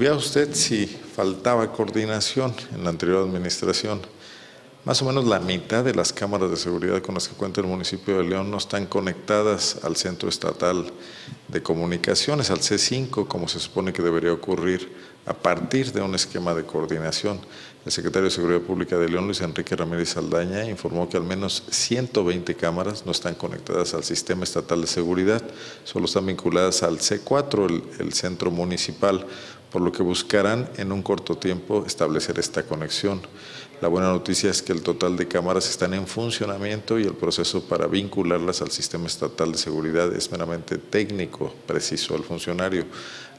Vea usted si faltaba coordinación en la anterior administración. Más o menos la mitad de las cámaras de seguridad con las que cuenta el municipio de León no están conectadas al Centro Estatal de Comunicaciones, al C5, como se supone que debería ocurrir a partir de un esquema de coordinación. El secretario de Seguridad Pública de León, Luis Enrique Ramírez Saldaña, informó que al menos 120 cámaras no están conectadas al sistema estatal de seguridad, solo están vinculadas al C4, el, el centro municipal, por lo que buscarán en un corto tiempo establecer esta conexión. La buena noticia es que el total de cámaras están en funcionamiento y el proceso para vincularlas al sistema estatal de seguridad es meramente técnico, preciso al funcionario.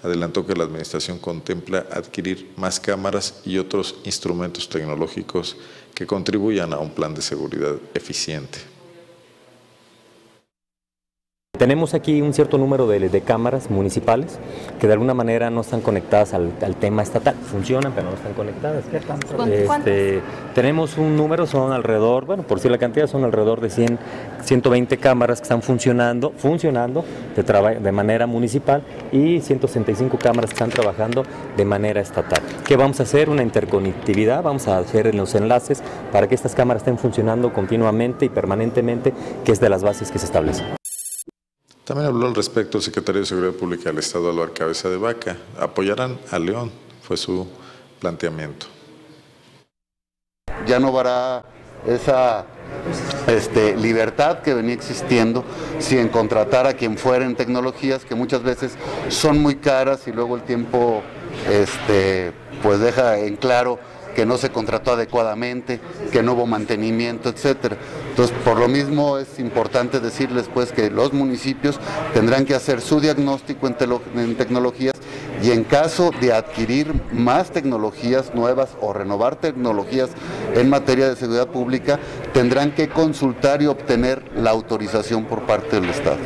Adelantó que la Administración contempla adquirir más cámaras y otros instrumentos tecnológicos que contribuyan a un plan de seguridad eficiente. Tenemos aquí un cierto número de, de, cámaras municipales que de alguna manera no están conectadas al, al tema estatal. Funcionan, pero no están conectadas. Este, tenemos un número, son alrededor, bueno, por si la cantidad son alrededor de 100, 120 cámaras que están funcionando, funcionando de, de manera municipal y 165 cámaras que están trabajando de manera estatal. ¿Qué vamos a hacer? Una interconectividad, vamos a hacer los enlaces para que estas cámaras estén funcionando continuamente y permanentemente, que es de las bases que se establecen. También habló al respecto el secretario de Seguridad Pública del Estado, Álvaro Cabeza de Vaca. Apoyarán a León, fue su planteamiento. Ya no habrá esa este, libertad que venía existiendo si contratar a quien fuera en tecnologías que muchas veces son muy caras y luego el tiempo este, pues deja en claro que no se contrató adecuadamente, que no hubo mantenimiento, etcétera. Por lo mismo es importante decirles pues que los municipios tendrán que hacer su diagnóstico en tecnologías y en caso de adquirir más tecnologías nuevas o renovar tecnologías en materia de seguridad pública, tendrán que consultar y obtener la autorización por parte del Estado.